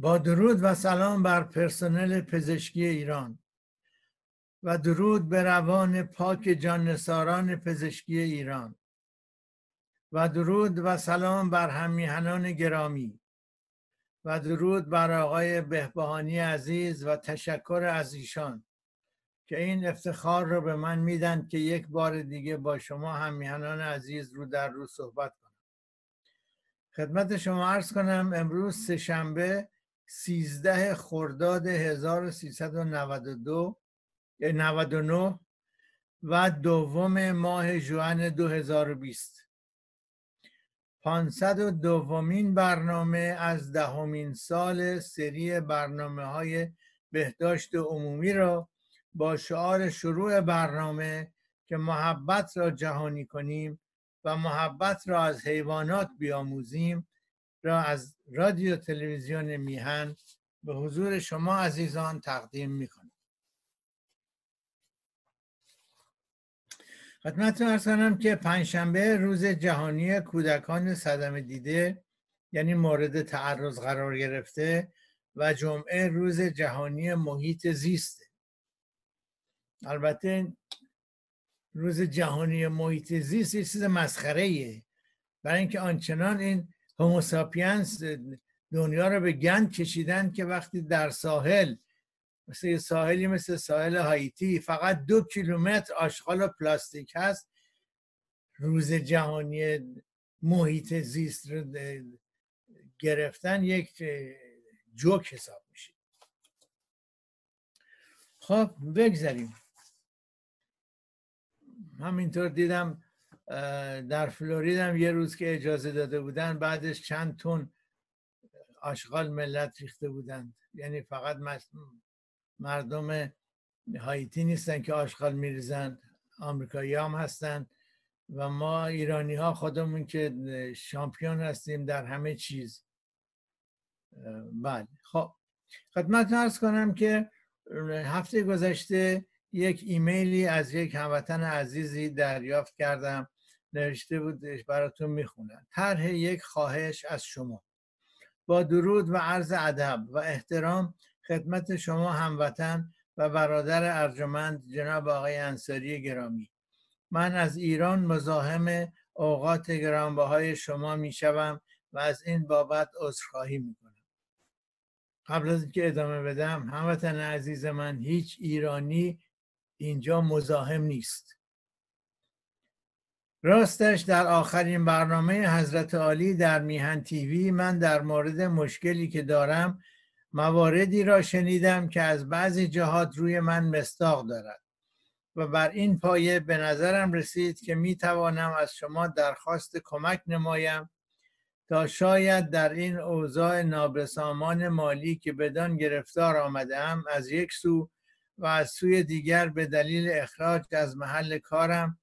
با درود و سلام بر پرسنل پزشکی ایران و درود به روان پاک جانساران پزشکی ایران و درود و سلام بر همیهنان گرامی و درود بر آقای بهبهانی عزیز و تشکر از ایشان که این افتخار رو به من میدن که یک بار دیگه با شما همیهنان عزیز رو در رو صحبت کنم. خدمت شما عرض کنم امروز سهشنبه 13 خرداد 1392 99 و دوم ماه جوان 2020 پانصد و دومین برنامه از دهمین سال سری برنامه های بهداشت عمومی را با شعار شروع برنامه که محبت را جهانی کنیم و محبت را از حیوانات بیاموزیم را از رادیو تلویزیون میهن به حضور شما عزیزان تقدیم می‌کنم. خدمتتون ارز کنم که پنجشنبه روز جهانی کودکان صدمه دیده یعنی مورد تعرض قرار گرفته و جمعه روز جهانی محیط زیسته البته روز جهانی محیط زیست یه چیز مسخره ایه برای اینکه آنچنان این هوموساپینس دنیا رو به گند کشیدن که وقتی در ساحل مثل ساحلی مثل ساحل هایتی فقط دو کیلومتر آشغال و پلاستیک هست. روز جهانی محیط زیست رو گرفتن یک جوک حساب میشه. خب بگذاریم. همینطور دیدم در فلورید هم یه روز که اجازه داده بودن بعدش چند تون آشغال ملت ریخته بودند. یعنی فقط مردم هایتی نیستن که آشغال میریزن آمریکایی هم هستن و ما ایرانی ها خودمون که شامپیون هستیم در همه چیز. بله خب. خدمت ارز کنم که هفته گذشته یک ایمیلی از یک هموطن عزیزی دریافت کردم. نوشته بودش براتون می‌خونم. طرح یک خواهش از شما. با درود و عرض ادب و احترام خدمت شما هموطن و برادر ارجمند جناب آقای انصاری گرامی. من از ایران مزاحم اوقات گرانبهای شما می‌شوم و از این بابت عذرخواهی می‌کنم. قبل از اینکه ادامه بدم هموطن عزیز من هیچ ایرانی اینجا مزاحم نیست. راستش در آخرین برنامه حضرت عالی در میهن تیوی من در مورد مشکلی که دارم مواردی را شنیدم که از بعضی جهات روی من مستاق دارد و بر این پایه به نظرم رسید که می توانم از شما درخواست کمک نمایم تا شاید در این اوضاع نابسامان مالی که بدان گرفتار آمدم از یک سو و از سوی دیگر به دلیل اخراج از محل کارم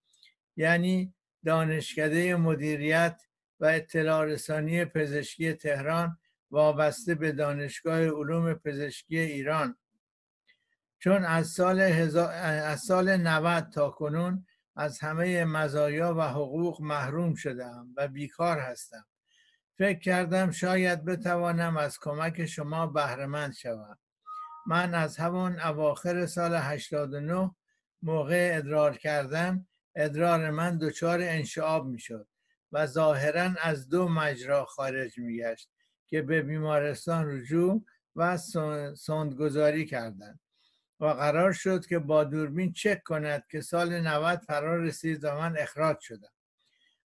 یعنی دانشکده مدیریت و اطلاع رسانی پزشکی تهران وابسته به دانشگاه علوم پزشکی ایران. چون از سال, از سال 90 تا کنون از همه مزایا و حقوق محروم شدم و بیکار هستم. فکر کردم شاید بتوانم از کمک شما بهرهمند شوم. من از همون اواخر سال 89 موقع ادرار کردن ادرار من دچار انشعاب می‌شد و ظاهرا از دو مجرا خارج میگشت که به بیمارستان رجوع و سندگذاری کردند و قرار شد که با دوربین چک کند که سال 90 فرار رسید و من اخراج شدم.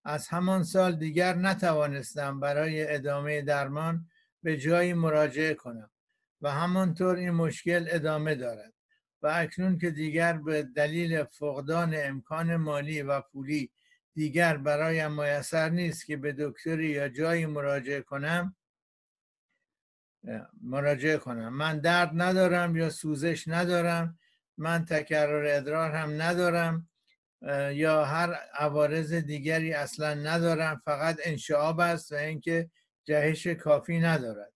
از همان سال دیگر نتوانستم برای ادامه درمان به جایی مراجعه کنم و همانطور این مشکل ادامه دارد. و اکنون که دیگر به دلیل فقدان امکان مالی و پولی دیگر برایم میسر نیست که به دکتری یا جایی مراجعه کنم مراجعه کنم. من درد ندارم یا سوزش ندارم من تکرر ادرار هم ندارم یا هر عوارض دیگری اصلا ندارم فقط انشعاب است و اینکه جهش کافی ندارد.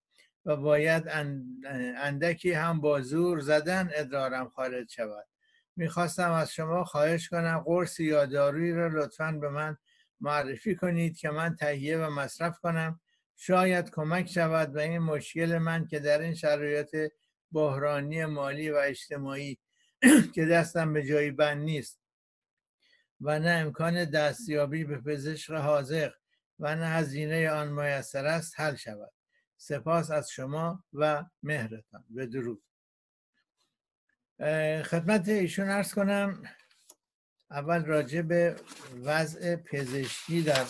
و باید اندکی هم با زور زدن ادرارم خارج شود. می‌خواستم از شما خواهش کنم قرص یا دارویی را لطفا به من معرفی کنید که من تهیه و مصرف کنم. شاید کمک شود و این مشکل من که در این شرایط بحرانی مالی و اجتماعی که دستم به جایی بند نیست و نه امکان دستیابی به پزشک حاضر و نه هزینه آن میسر است حل شود. سپاس از شما و مهرتان. به درود. خدمت ایشون ارز کنم اول راجع به وضع پزشکی در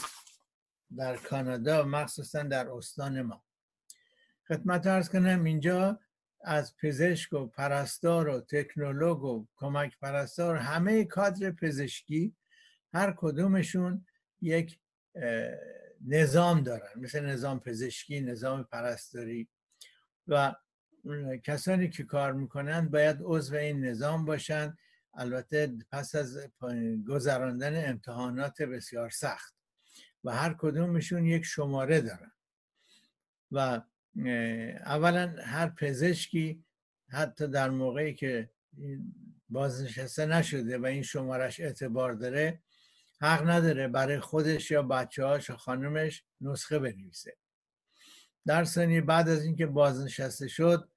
در کانادا مخصوصا در استان ما. خدمت ارز کنم اینجا از پزشک و پرستار و تکنولوگ و کمک پرستار همه کادر پزشکی هر کدومشون یک نظام دارن مثل نظام پزشکی نظام پرستاری. و کسانی که کار می‌کنن باید عضو این نظام باشند البته پس از گذراندن امتحانات بسیار سخت. و هر کدومشون یک شماره دارن. و اولا هر پزشکی حتی در موقعی که بازنشسته نشده و این شمارش اعتبار داره حق نداره برای خودش یا بچه هاش و خانمش نسخه بنویسه. در سنی بعد از اینکه بازنشسته شد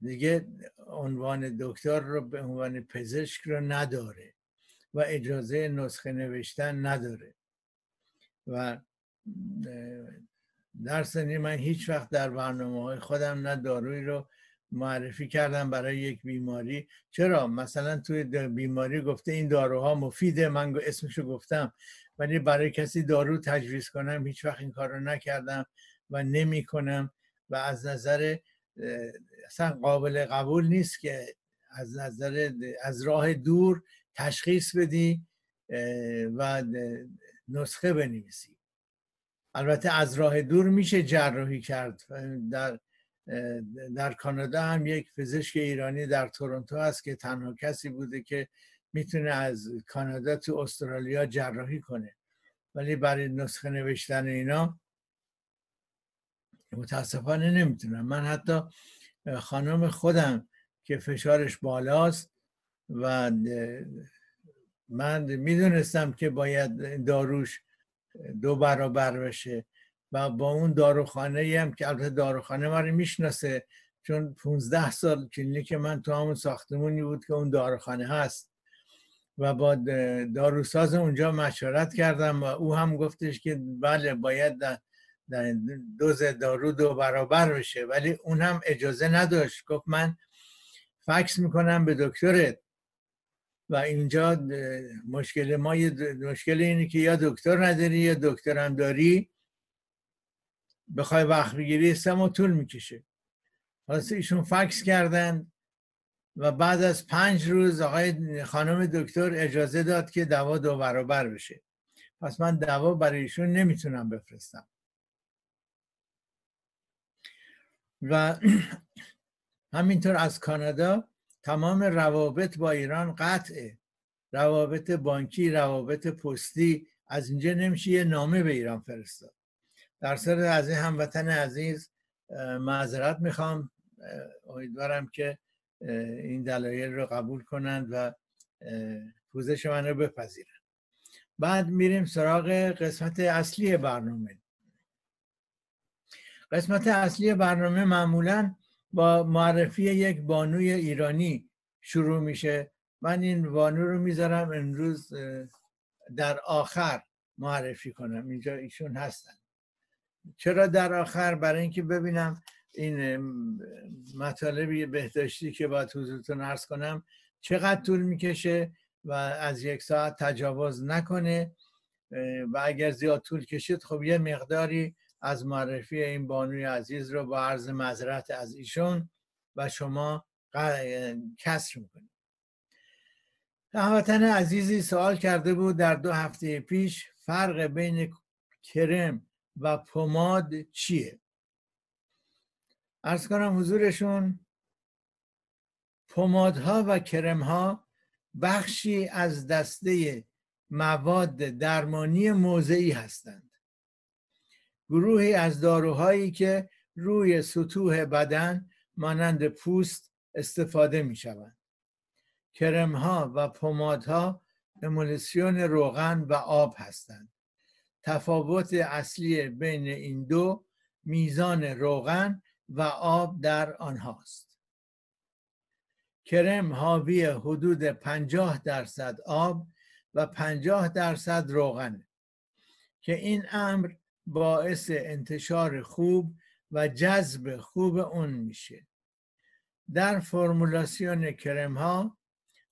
دیگه عنوان دکتر رو به عنوان پزشک رو نداره و اجازه نسخه نوشتن نداره. و در سنی من هیچ وقت در برنامه های خودم نه داروی رو معرفی کردم برای یک بیماری. چرا؟ مثلا توی بیماری گفته این داروها مفیده من اسمشو گفتم ولی برای کسی دارو تجویز کنم هیچ وقت این کار رو نکردم و نمی کنم و از نظر اصلا قابل قبول نیست که از نظر از راه دور تشخیص بدی و نسخه بنویسی. البته از راه دور میشه جراحی کرد در در کانادا هم یک پزشک ایرانی در تورنتو هست که تنها کسی بوده که می‌تونه از کانادا تو استرالیا جراحی کنه. ولی برای نسخه نوشتن اینا متاسفانه نمی‌تونم من حتی خانم خودم که فشارش بالاست و من می‌دونستم که باید داروش دو برابر بشه. و با اون داروخانه هم که البته داروخانه رو می‌شناسه چون 15 سال کلینیک من تو همون ساختمونی بود که اون داروخانه هست. و با داروساز اونجا مشورت کردم و او هم گفتش که بله باید در دوز دارو دو برابر بشه. ولی اون هم اجازه نداشت. گفت من فکس می‌کنم به دکترت. و اینجا مشکل ما مشکل اینه که یا دکتر نداری یا دکتر هم داری. بخوای وقت بگیری سه ماه طول می‌کشه. واسه ایشون فکس کردن و بعد از پنج روز آقای خانم دکتر اجازه داد که دوا دو برابر بشه. پس من دوا برای ایشون نمی‌تونم بفرستم. و همینطور از کانادا تمام روابط با ایران قطعه. روابط بانکی روابط پستی از اینجا نمیشه یه نامه به ایران فرستاد. در سر از این هموطن عزیز معذرت می‌خوام. امیدوارم که این دلایل رو قبول کنند و پوزش من رو بپذیرند. بعد میریم سراغ قسمت اصلی برنامه. قسمت اصلی برنامه معمولا با معرفی یک بانوی ایرانی شروع میشه. من این بانو رو می‌ذارم امروز در آخر معرفی کنم. اینجا ایشون هستن. چرا در آخر؟ برای اینکه ببینم این مطالبی بهداشتی که باید حضورتون ارز کنم چقدر طول می‌کشه و از یک ساعت تجاوز نکنه. و اگر زیاد طول کشید خب یه مقداری از معرفی این بانوی عزیز رو با عرض مذرت از ایشون و شما کسر می‌کنید. هموطن عزیزی سوال کرده بود در دو هفته پیش فرق بین کرم و پماد چیه؟ ارز کنم حضورشون پمادها و کرمها بخشی از دسته مواد درمانی موضعی هستند. گروهی از داروهایی که روی سطوح بدن مانند پوست استفاده می شوند کرمها و پمادها امولیسیون روغن و آب هستند. تفاوت اصلی بین این دو میزان روغن و آب در آنهاست. کرم حاوی حدود 50 درصد آب و 50 درصد روغن که این امر باعث انتشار خوب و جذب خوب اون میشه. در فرمولاسیون کرم ها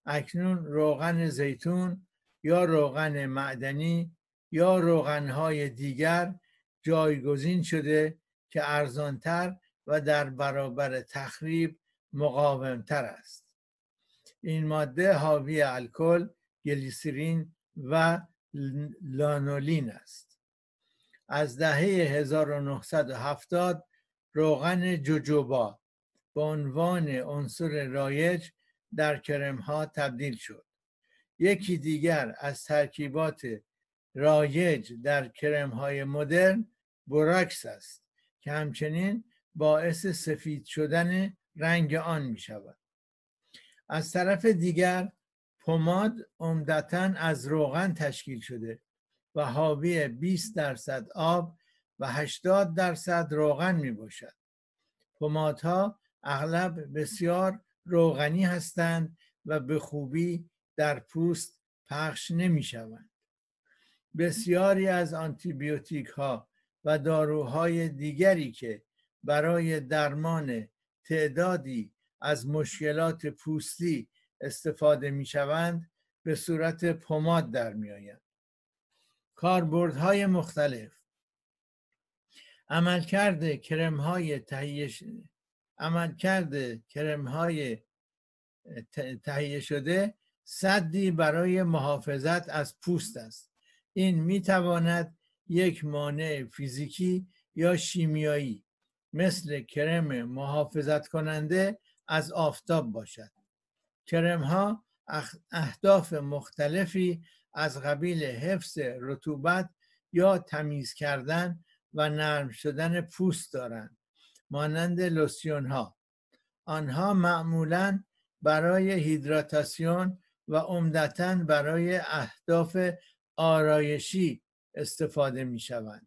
اکنون روغن زیتون یا روغن معدنی یا روغن های دیگر جایگزین شده که ارزانتر و در برابر تخریب مقاومتر است. این ماده حاوی الکل گلیسرین و لانولین است. از دهه 1970 روغن جوجوبا به عنوان عنصر رایج در کرم ها تبدیل شد. یکی دیگر از ترکیبات رایج در کرم های مدرن بوراکس است که همچنین باعث سفید شدن رنگ آن می شود از طرف دیگر پماد عمدتا از روغن تشکیل شده و حاوی 20 درصد آب و 80 درصد روغن می باشد پمادها اغلب بسیار روغنی هستند و به خوبی در پوست پخش نمی شوند. بسیاری از آنتیبیوتیک ها و داروهای دیگری که برای درمان تعدادی از مشکلات پوستی استفاده می شوند به صورت پماد در می آیند. کاربردهای مختلف عملکرد کرم های تهیه عملکرد کرم های تهیه شده صدی برای محافظت از پوست است این می تواند یک مانع فیزیکی یا شیمیایی مثل کرم محافظت کننده از آفتاب باشد. کرم ها اهداف مختلفی از قبیل حفظ رطوبت یا تمیز کردن و نرم شدن پوست دارند مانند لوسیون ها آنها معمولا برای هیدراتاسیون و عمدتا برای اهداف آرایشی استفاده می شوند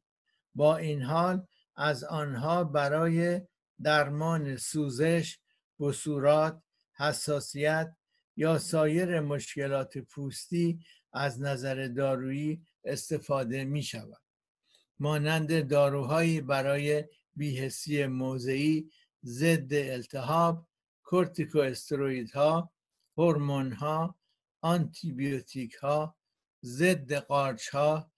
با این حال از آنها برای درمان سوزش، بسورات، حساسیت یا سایر مشکلات پوستی از نظر دارویی استفاده می شود. مانند داروهایی برای بیهسی موضعی ضد التهاب کورتیکو ها هورمون ها آنتیبیوتیک ها ضد قارچ ها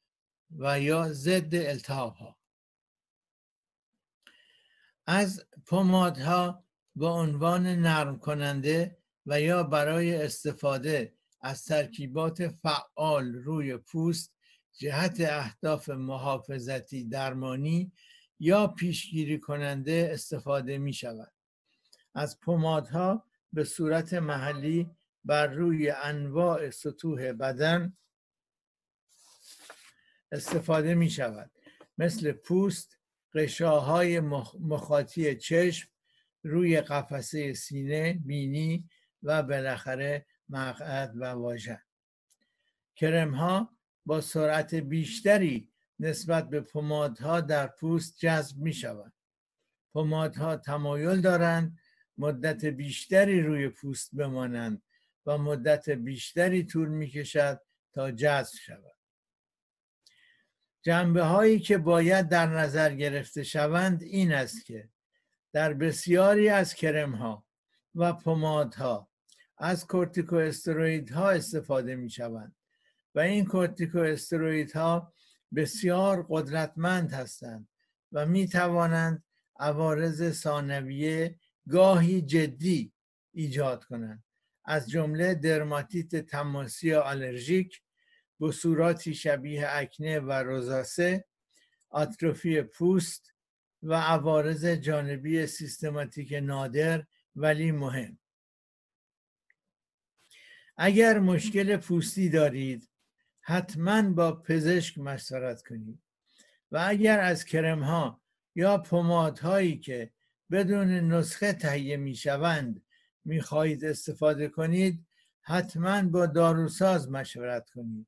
و یا ضد التهاب ها از پمادها به عنوان نرم کننده و یا برای استفاده از ترکیبات فعال روی پوست جهت اهداف محافظتی درمانی یا پیشگیری کننده استفاده می شود از پمادها به صورت محلی بر روی انواع سطوح بدن استفاده می شود مثل پوست قشاهای مخاطی چشم روی قفسه سینه بینی و بالاخره مقعد و واژن کرم ها با سرعت بیشتری نسبت به پمادها در پوست جذب می شود پمادها تمایل دارند مدت بیشتری روی پوست بمانند و مدت بیشتری طول می کشد تا جذب شود. جنبه هایی که باید در نظر گرفته شوند این است که در بسیاری از کرم ها و پمادها از کورتیکو ها استفاده می شوند و این کورتیکو ها بسیار قدرتمند هستند و می توانند عوارض ثانویه گاهی جدی ایجاد کنند از جمله درماتیت تماسی آلرژیک بصوراتی شبیه اکنه و روزاسه آتروفی پوست و عوارض جانبی سیستماتیک نادر ولی مهم. اگر مشکل پوستی دارید حتما با پزشک مشورت کنید و اگر از کرم ها یا پماد هایی که بدون نسخه تهیه می شوند می خواهید استفاده کنید حتما با داروساز مشورت کنید.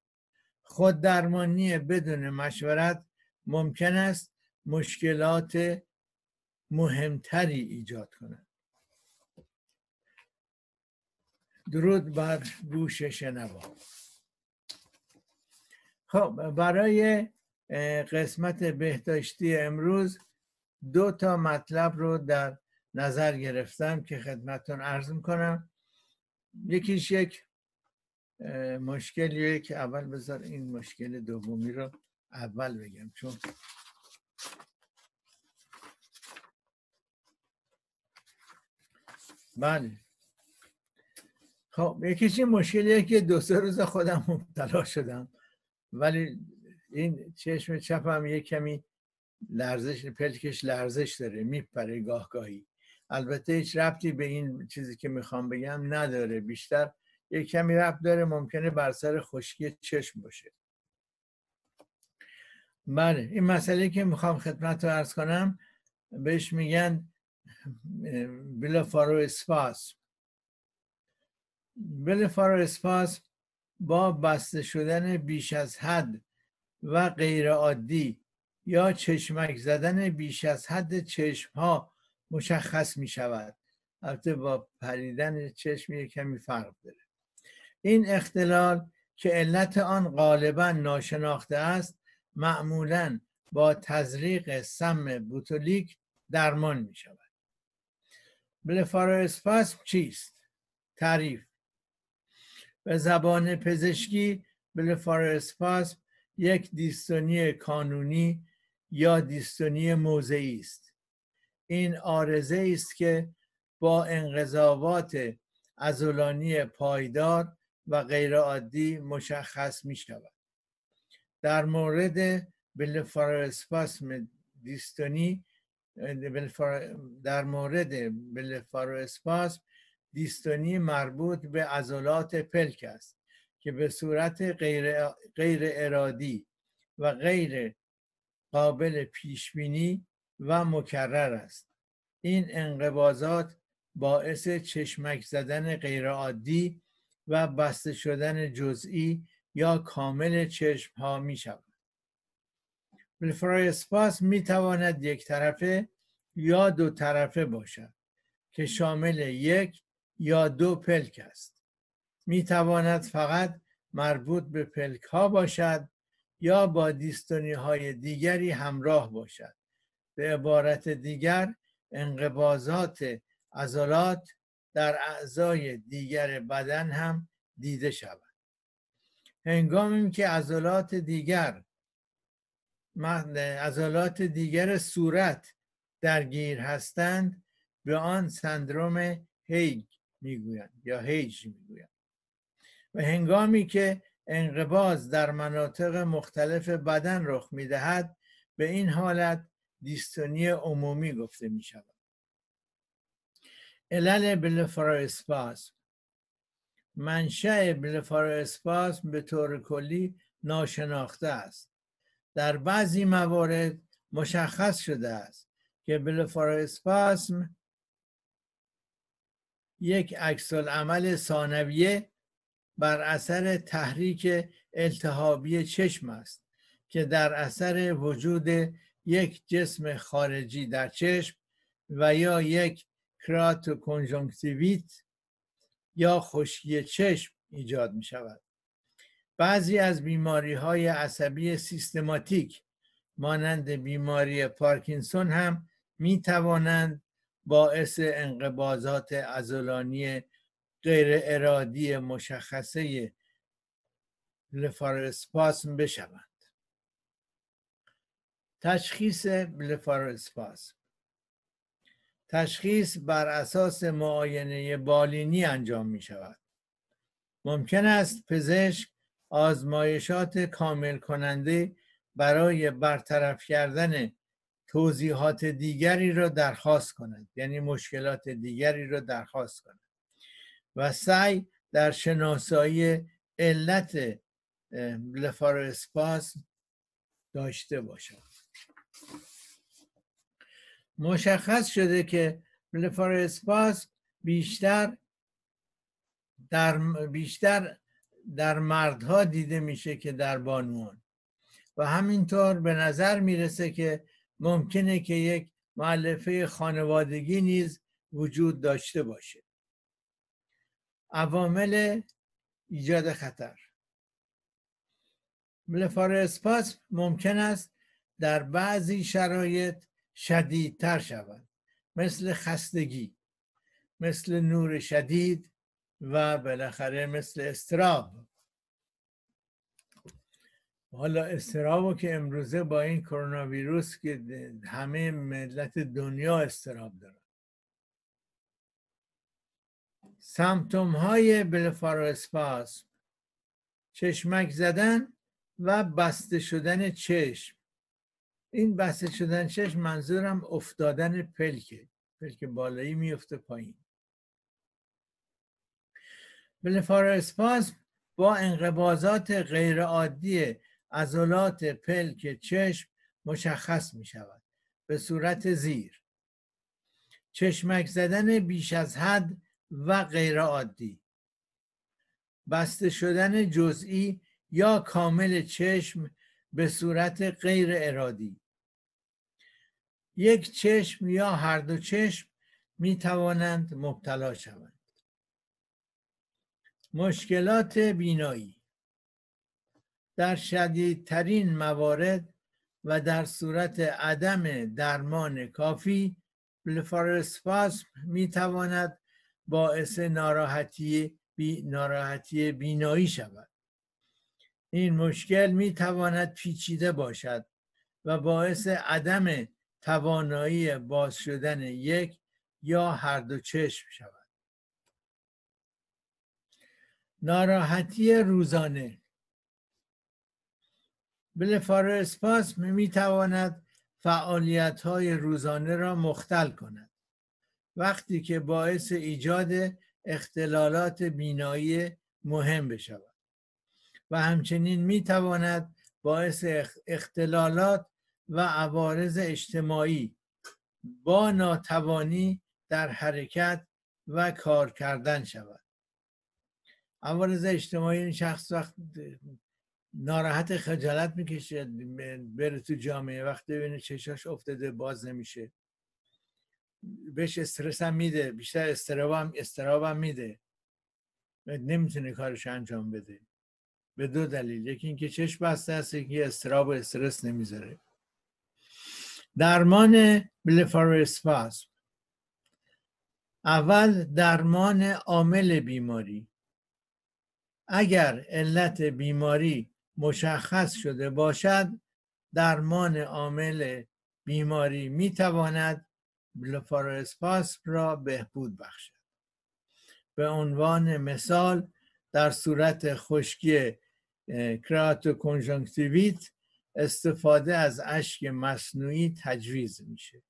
خود درمانی بدون مشورت ممکن است مشکلات مهمتری ایجاد کند. درود بر گوش شنوا. خب برای قسمت بهداشتی امروز دو تا مطلب رو در نظر گرفتم که خدمتون عرض می‌کنم. یکیش یک مشکلیه که اول بذار این مشکل دومی رو اول بگم چون بله. خب یکیش مشکلیه که دو سه روز خودم مبتلا شدم. ولی این چشم چپم یک کمی لرزش پلکش لرزش داره میپره گاه گاهی البته هیچ ربطی به این چیزی که می‌خوام بگم نداره. بیشتر یک کمی ربط داره ممکنه بر سر خشکی چشم باشه. بله این مسئله که می‌خوام خدمت رو ارز کنم بهش میگن بلافارو اسپاس بلافارو اسپاس با بسته شدن بیش از حد و غیر عادی یا چشمک زدن بیش از حد چشم ها مشخص می شود البته با پریدن چشم کمی فرق داره. این اختلال که علت آن غالبا ناشناخته است معمولا با تزریق سم بوتولیک درمان می شود بلفارواسپاسم چیست؟ تعریف به زبان پزشکی بلفارواسپاسم یک دیستونی کانونی یا دیستونی موضعی است این آرزه است که با انقضاوات ازولانی پایدار و غیرعادی مشخص می شود در مورد بلفارواسپاسم دیستونی در مورد بلفارواسپاسم دیستونی مربوط به عضلات پلک است که به صورت غیر, غیر ارادی و غیر قابل پیشبینی و مکرر است. این انقباضات باعث چشمک زدن غیرعادی و بسته شدن جزئی یا کامل چشم ها می شود بلفرایسپاس می تواند یک طرفه یا دو طرفه باشد که شامل یک یا دو پلک است. می تواند فقط مربوط به پلک ها باشد یا با دیستونی های دیگری همراه باشد. به عبارت دیگر انقباضات عضلات در اعضای دیگر بدن هم دیده شود. هنگامی که عضلات دیگر عضلات دیگر صورت درگیر هستند به آن سندروم هیگ می‌گویند یا هیج می‌گویند. و هنگامی که انقباز در مناطق مختلف بدن رخ می‌دهد به این حالت دیستونی عمومی گفته می شود علل بلفاراسپاسم منشأ بلفاراسپاسم به طور کلی ناشناخته است. در بعضی موارد مشخص شده است که بلفاراسپاسم یک عکس عمل ثانویه بر اثر تحریک التهابی چشم است که در اثر وجود یک جسم خارجی در چشم و یا یک کراتو کنجنکتیویت یا خشکی چشم ایجاد می شود بعضی از بیماری های عصبی سیستماتیک مانند بیماری پارکینسون هم می توانند باعث انقباضات ازولانی غیر ارادی مشخصه بلفاراسپاسم بشوند. تشخیص بلفاراسپاسم تشخیص بر اساس معاینه بالینی انجام می شود ممکن است پزشک آزمایشات کامل کننده برای برطرف کردن توضیحات دیگری را درخواست کند یعنی مشکلات دیگری را درخواست کند و سعی در شناسایی علت بلفارواسپاسم داشته باشد. مشخص شده که بلفارواسپاسم بیشتر در بیشتر در مردها دیده میشه که در بانوان. و همینطور به نظر می‌رسه که ممکنه که یک معلفه خانوادگی نیز وجود داشته باشه. عوامل ایجاد خطر. اسپاس ممکن است در بعضی شرایط شدیدتر شود. مثل خستگی مثل نور شدید و بالاخره مثل استراب حالا استرابو که امروزه با این کرونا ویروس که همه ملت دنیا استراب دارن سمتوم های بلفاروسپاس چشمک زدن و بسته شدن چشم. این بسته شدن چشم منظورم افتادن پلکه. پلک بالایی میفته پایین. بلفاروسپاس با انقباضات غیرعادی عضلات پلک چشم مشخص می شود به صورت زیر. چشمک زدن بیش از حد و غیر عادی بسته شدن جزئی یا کامل چشم به صورت غیر ارادی. یک چشم یا هر دو چشم می توانند مبتلا شوند. مشکلات بینایی در شدیدترین موارد و در صورت عدم درمان کافی بلفارسپاسم می تواند باعث ناراحتی, بی ناراحتی بینایی شود. این مشکل می تواند پیچیده باشد و باعث عدم توانایی باز شدن یک یا هر دو چشم شود. ناراحتی روزانه. بلفارواسپاسم می تواند فعالیت های روزانه را مختل کند. وقتی که باعث ایجاد اختلالات بینایی مهم بشود. و همچنین می تواند باعث اختلالات و عوارض اجتماعی با ناتوانی در حرکت و کار کردن شود. عوارض اجتماعی این شخص وقت ناراحت خجالت می‌کشه بره تو جامعه وقتی ببینه چشاش افتاده باز نمیشه. بهش استرس هم میده بیشتر استراب هم, استراب هم میده. نمی‌تونه کارش انجام بده. به دو دلیل. یکی اینکه چشم بسته است یکی استراب و استرس نمی‌ذاره. درمان بلفاروسپاسم اول درمان عامل بیماری. اگر علت بیماری مشخص شده باشد درمان عامل بیماری می تواند بلفاروسپاسم را بهبود بخشد. به عنوان مثال در صورت خشکی کراتو کنجنکتیویت استفاده از اشک مصنوعی تجویز میشه.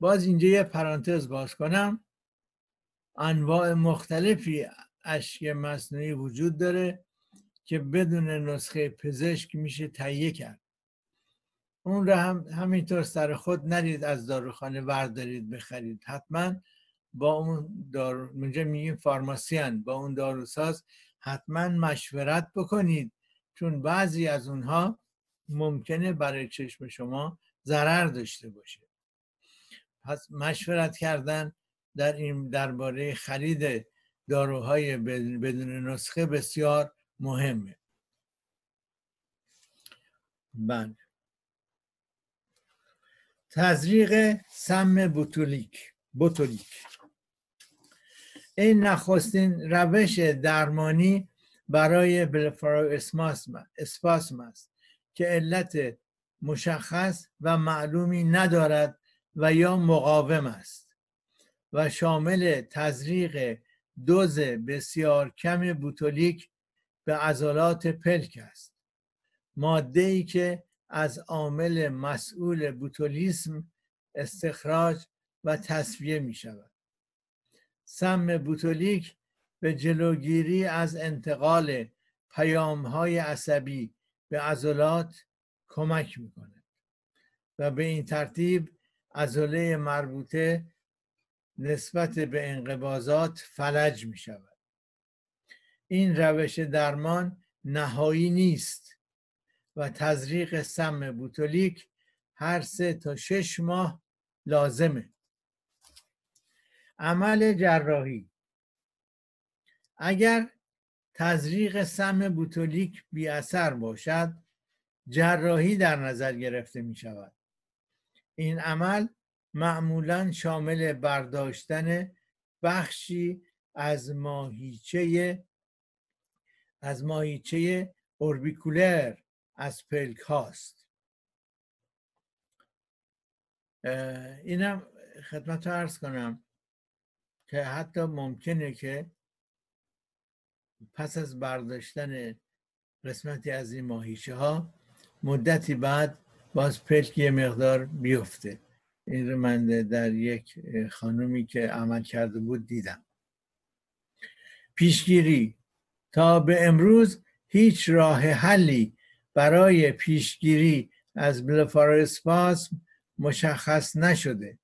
باز اینجا یه پرانتز باز کنم. انواع مختلفی اشک مصنوعی وجود داره که بدون نسخه پزشک میشه تهیه کرد. اون را هم همینطور سر خود نرید از داروخانه وردارید بخرید. حتما با اون دارو اونجا میگیم فارماسیان با اون داروساز حتما مشورت بکنید چون بعضی از اونها ممکنه برای چشم شما ضرر داشته باشه. پس مشورت کردن در این درباره خرید داروهای بدون نسخه بسیار مهمه. بله. تزریق سم بوتولیک بوتولیک. این نخستین روش درمانی برای بلفارو اسپاسم است که علت مشخص و معلومی ندارد و یا مقاوم است و شامل تزریق دوز بسیار کم بوتولیک به عضلات پلک است. ماده ای که از عامل مسئول بوتولیسم استخراج و تصفیه می شود سم بوتولیک به جلوگیری از انتقال پیام های عصبی به عضلات کمک می کند و به این ترتیب عضله مربوطه نسبت به انقباضات فلج می شود این روش درمان نهایی نیست و تزریق سم بوتولیک هر سه تا شش ماه لازمه. عمل جراحی. اگر تزریق سم بوتولیک بی اثر باشد جراحی در نظر گرفته می شود. این عمل معمولا شامل برداشتن بخشی از ماهیچه از ماهیچه اوربیکولر از پلک هاست. اینم خدمت رو ارز کنم. که حتی ممکنه که پس از برداشتن قسمتی از این ماهیچه ها مدتی بعد باز پلک یه مقدار بیفته. این رو من در یک خانومی که عمل کرده بود دیدم. پیشگیری تا به امروز هیچ راه حلی برای پیشگیری از بلفاراسپاسم مشخص نشده.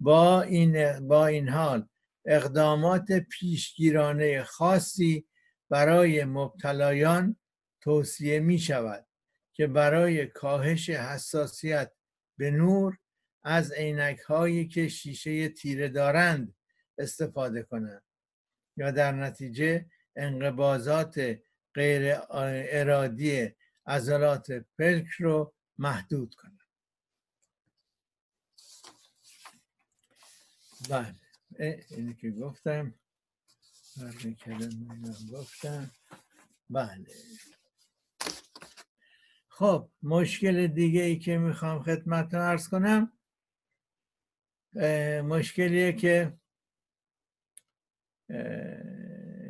با این, با این حال اقدامات پیشگیرانه خاصی برای مبتلایان توصیه می شود که برای کاهش حساسیت به نور از عینک هایی که شیشه تیره دارند استفاده کنند یا در نتیجه انقباضات غیر ارادی عضلات پلک رو محدود کنند. بله. اینی که گفتم. گفتم. بله. خب مشکل دیگه ای که می‌خوام خدمت ارز کنم مشکلیه که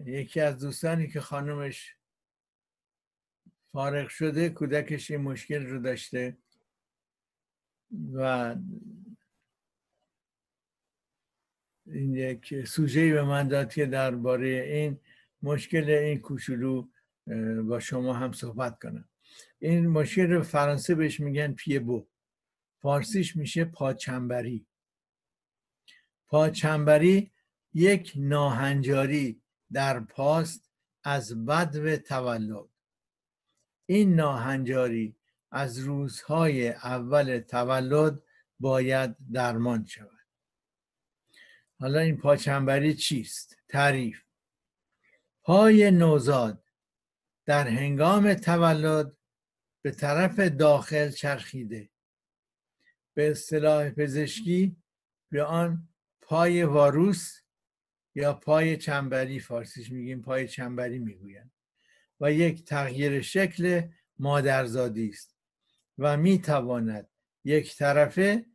یکی از دوستانی که خانمش فارغ شده کودکش این مشکل رو داشته و این یک سوژه به من داد که درباره این مشکل این کوچولو با شما هم صحبت کنم. این مشکل فرانسه بهش میگن پیبو. فارسیش میشه پاچنبری. پاچنبری یک ناهنجاری در پاست از بدو تولد. این ناهنجاری از روزهای اول تولد باید درمان شود. حالا این پاچنبری چیست؟ تعریف. پای نوزاد در هنگام تولد به طرف داخل چرخیده. به اصطلاح پزشکی به آن پای واروس یا پای چنبری فارسیش میگیم پای چنبری می‌گویند. و یک تغییر شکل مادرزادی است و می‌تواند یک طرفه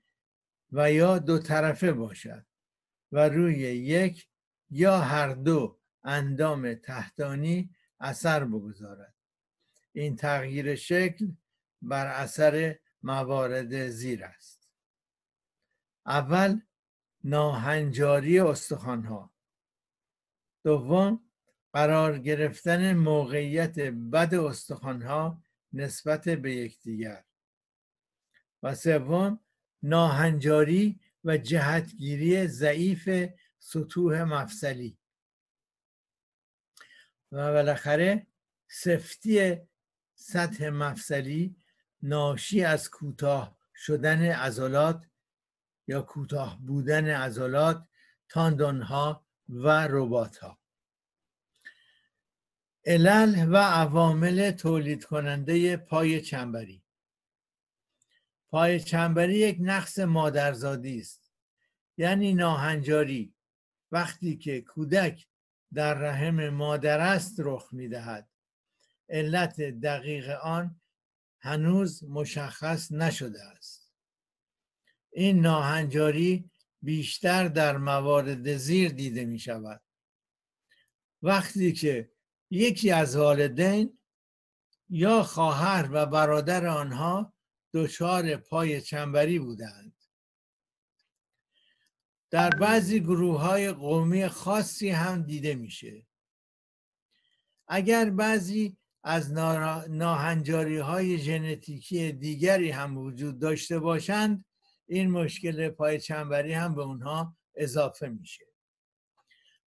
و یا دو طرفه باشد. و روی یک یا هر دو اندام تحتانی اثر بگذارد. این تغییر شکل بر اثر موارد زیر است. اول ناهنجاری استخوانها. دوم قرار گرفتن موقعیت بد استخوانها نسبت به یکدیگر. و سوم ناهنجاری و جهتگیری ضعیف سطوح مفصلی. و بالاخره سفتی سطح مفصلی ناشی از کوتاه شدن عضلات یا کوتاه بودن عضلات تاندونها و ربات ها علل و عوامل تولید کننده پای چنبری. پای چنبری یک نقص مادرزادی است. یعنی ناهنجاری. وقتی که کودک در رحم مادر است رخ می‌دهد. علت دقیق آن هنوز مشخص نشده است. این ناهنجاری بیشتر در موارد زیر دیده می شود وقتی که یکی از والدین یا خواهر و برادر آنها دچار پای چنبری بودند. در بعضی گروه های قومی خاصی هم دیده میشه. اگر بعضی از ناهنجاری های ژنتیکی دیگری هم وجود داشته باشند این مشکل پای چنبری هم به اونها اضافه میشه.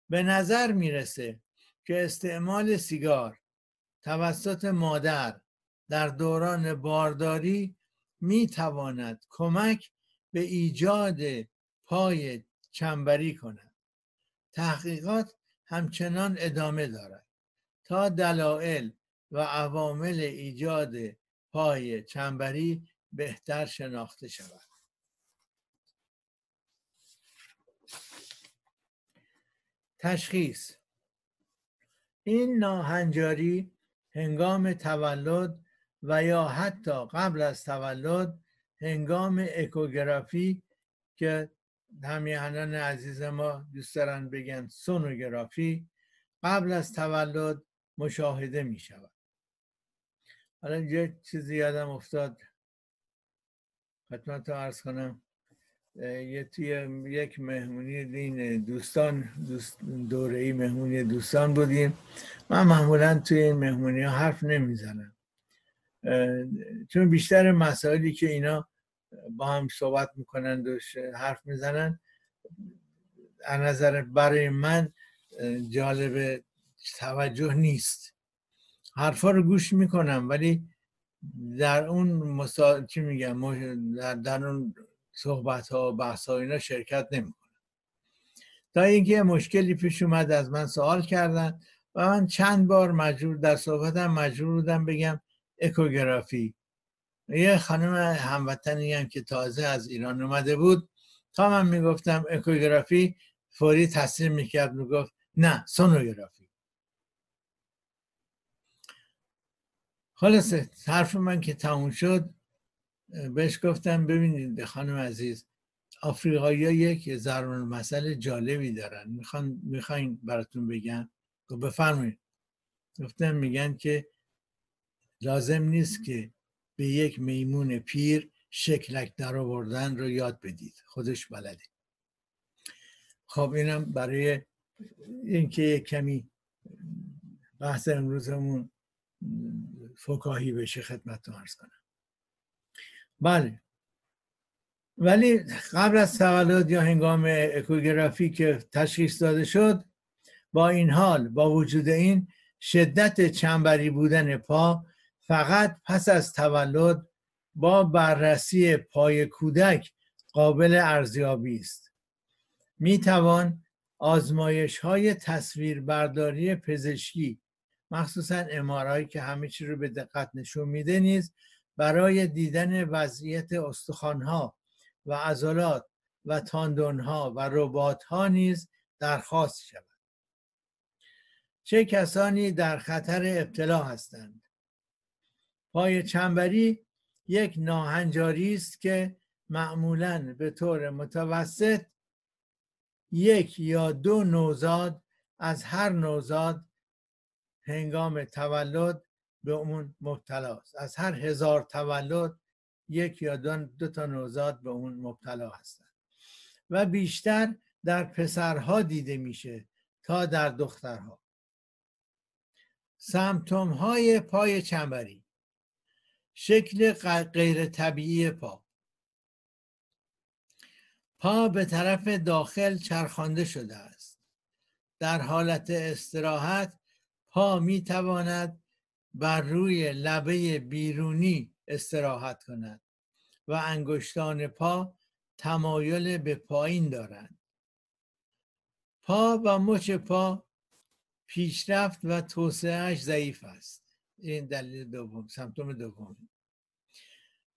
به نظر می‌رسه که استعمال سیگار توسط مادر در دوران بارداری می تواند کمک به ایجاد پای چنبری کند. تحقیقات همچنان ادامه دارد تا دلایل و عوامل ایجاد پای چنبری بهتر شناخته شود. تشخیص این ناهنجاری هنگام تولد و یا حتی قبل از تولد هنگام اکوگرافی که همیهنان عزیز ما دوست دارن بگن سونوگرافی قبل از تولد مشاهده می شود حالا یه چیزی یادم افتاد. خدمت ارز کنم. یه توی یک مهمونی دین دوستان دوست دوره ای مهمونی دوستان بودیم. من معمولا توی این مهمونی ها حرف نمی‌زنم. چون بیشتر مسائلی که اینا با هم صحبت می‌کنند و حرف می‌زنن از نظر برای من جالب توجه نیست. حرفا رو گوش می‌کنم ولی در اون مسا... چی میگم در, در اون صحبت ها و بحث ها اینا شرکت نمی‌کنم. تا اینکه مشکلی پیش اومد از من سوال کردن و من چند بار مجبور در صحبتم مجبور بودم بگم اکوگرافی. یه خانم هموطنی هم که تازه از ایران اومده بود تا من می‌گفتم اکوگرافی فوری تصمیم می‌کرد می‌گفت نه سونوگرافی. خلاصه حرف من که تموم شد بهش گفتم ببینید خانم عزیز آفریقایی ها یک ضرور مسئله جالبی دارن. می‌خوان می‌خواین براتون بگم؟ بفرمایید. گفتم میگن که لازم نیست که به یک میمون پیر شکلک در آوردن رو یاد بدید. خودش بلده. خب اینم برای اینکه کمی بحث امروزمون فکاهی بشه خدمت ارز کنم. بله. ولی قبل از تولد یا هنگام اکوگرافی که تشخیص داده شد با این حال با وجود این شدت چنبری بودن پا فقط پس از تولد با بررسی پای کودک قابل ارزیابی است. می توان آزمایش های تصویر برداری پزشکی مخصوصا امارایی که همه چی رو به دقت نشون میده نیز برای دیدن وضعیت استخوانها و عضلات و تاندونها و ربات ها نیز درخواست شود. چه کسانی در خطر ابتلا هستند؟ پای چنبری یک ناهنجاری است که معمولا به طور متوسط یک یا دو نوزاد از هر نوزاد هنگام تولد به اون مبتلا است. از هر هزار تولد یک یا دو, تا نوزاد به اون مبتلا هستند. و بیشتر در پسرها دیده میشه تا در دخترها. سمتوم های پای چنبری. شکل غیر طبیعی پا. پا به طرف داخل چرخانده شده است. در حالت استراحت پا می تواند بر روی لبه بیرونی استراحت کند و انگشتان پا تمایل به پایین دارند. پا و مچ پا پیشرفت و توسعهش ضعیف است. این دلیل دوم سمتوم دوم.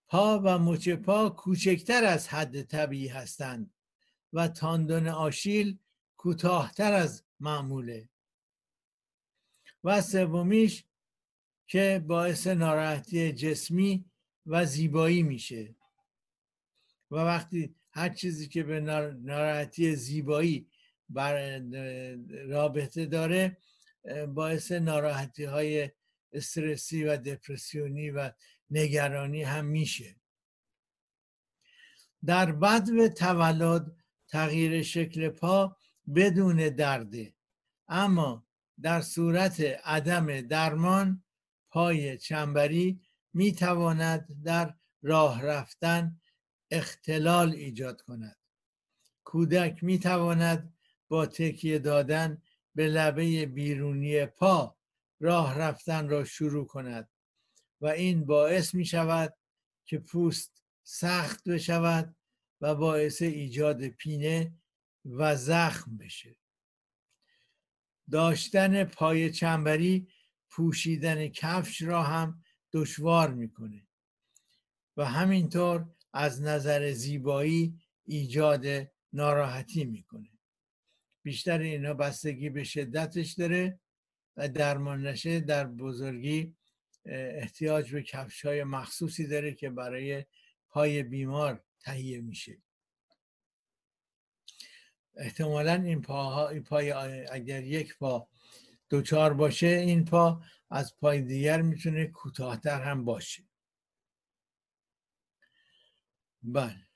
پا و مچ پا کوچکتر از حد طبیعی هستند و تاندون آشیل کوتاهتر از معموله. و سومیش که باعث ناراحتی جسمی و زیبایی میشه. و وقتی هر چیزی که به ناراحتی زیبایی بر رابطه داره باعث ناراحتی های استرسی و دپرسیونی و نگرانی هم میشه. در بدو تولد تغییر شکل پا بدون درده اما در صورت عدم درمان پای چنبری می تواند در راه رفتن اختلال ایجاد کند. کودک می تواند با تکیه دادن به لبه بیرونی پا راه رفتن را شروع کند و این باعث می شود که پوست سخت بشود و باعث ایجاد پینه و زخم بشه. داشتن پای چنبری پوشیدن کفش را هم دشوار می‌کنه و همینطور از نظر زیبایی ایجاد ناراحتی می‌کنه بیشتر اینا بستگی به شدتش داره و درمان نشه در بزرگی احتیاج به کفش های مخصوصی داره که برای پای بیمار تهیه میشه. احتمالا این پاها این پای اگر یک پا دوچار باشه این پا از پای دیگر می‌تونه کوتاهتر هم باشه. بله.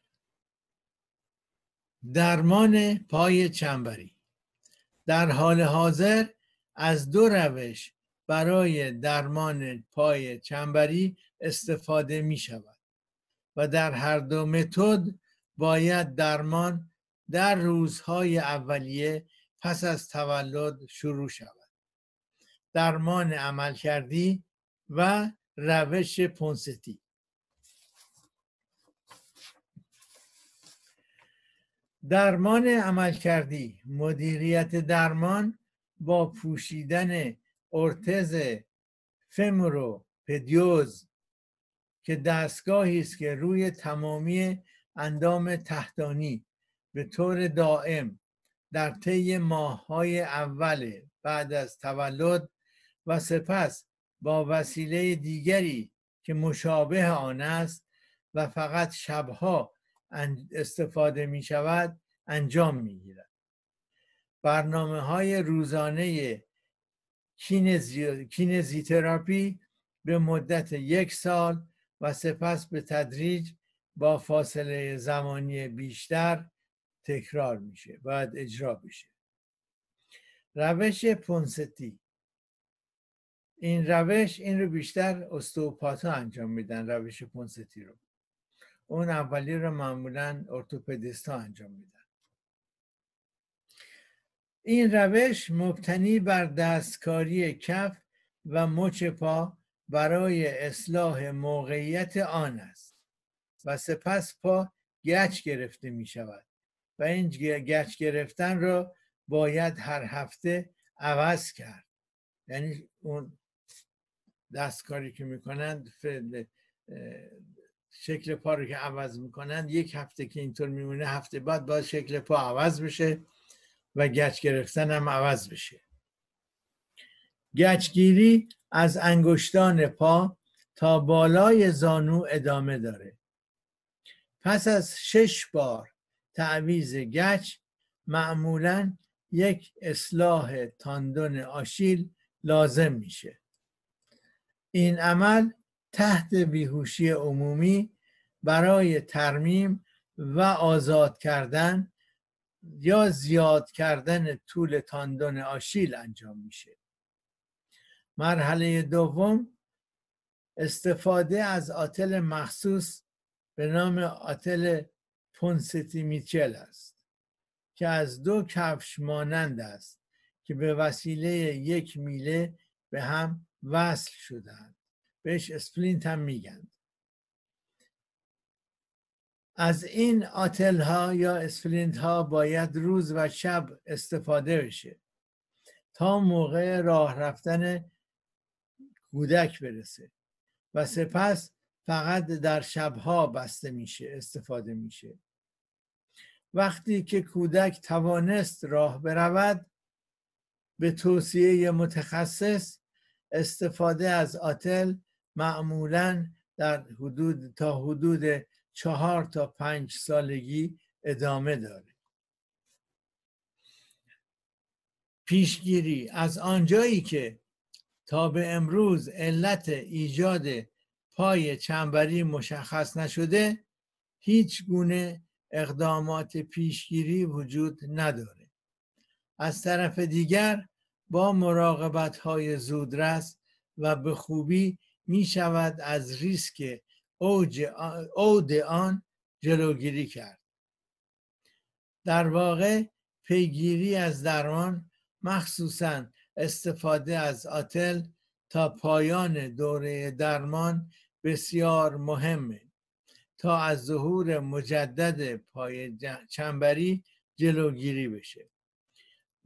درمان پای چنبری. در حال حاضر از دو روش برای درمان پای چنبری استفاده می شود و در هر دو متد باید درمان در روزهای اولیه پس از تولد شروع شود. درمان عمل کردی و روش پونستی. درمان عمل کردی مدیریت درمان با پوشیدن ارتز فمرو پدیوز که دستگاهی است که روی تمامی اندام تحتانی به طور دائم در طی ماههای اول بعد از تولد و سپس با وسیله دیگری که مشابه آن است و فقط شبها استفاده می شود انجام می گیرد برنامه های روزانه کینزی... کینزی تراپی به مدت یک سال و سپس به تدریج با فاصله زمانی بیشتر تکرار میشه باید اجرا بشه. روش پونستی. این روش این رو بیشتر استوپاتا انجام میدن روش پونستی رو. اون اولی رو معمولا ارتوپدیست ها انجام میدن این روش مبتنی بر دستکاری کف و مچ پا برای اصلاح موقعیت آن است و سپس پا گچ گرفته می شود و این گچ گرفتن را باید هر هفته عوض کرد. یعنی اون دستکاری که می‌کنند شکل پا رو که عوض می‌کنند یک هفته که اینطور میمونه هفته بعد باید شکل پا عوض بشه. و گچ گرفتن هم عوض بشه. گچگیری از انگشتان پا تا بالای زانو ادامه داره. پس از شش بار تعویز گچ معمولا یک اصلاح تاندون آشیل لازم میشه. این عمل تحت بیهوشی عمومی برای ترمیم و آزاد کردن یا زیاد کردن طول تاندون آشیل انجام میشه. مرحله دوم استفاده از آتل مخصوص به نام آتل پونستی میچل است که از دو کفش مانند است که به وسیله یک میله به هم وصل شدند بهش splint هم میگن. از این آتل ها یا splint ها باید روز و شب استفاده بشه تا موقع راه رفتن کودک برسه و سپس فقط در شبها بسته میشه استفاده میشه. وقتی که کودک توانست راه برود به توصیه متخصص استفاده از آتل معمولا در حدود تا حدود چهار تا پنج سالگی ادامه داره. پیشگیری از آنجایی که تا به امروز علت ایجاد پای چنبری مشخص نشده هیچ گونه اقدامات پیشگیری وجود نداره. از طرف دیگر با مراقبت های زودرس و به خوبی می شود از ریسک اوج اود آن جلوگیری کرد. در واقع پیگیری از درمان مخصوصا استفاده از آتل تا پایان دوره درمان بسیار مهمه. تا از ظهور مجدد پای چنبری جلوگیری بشه.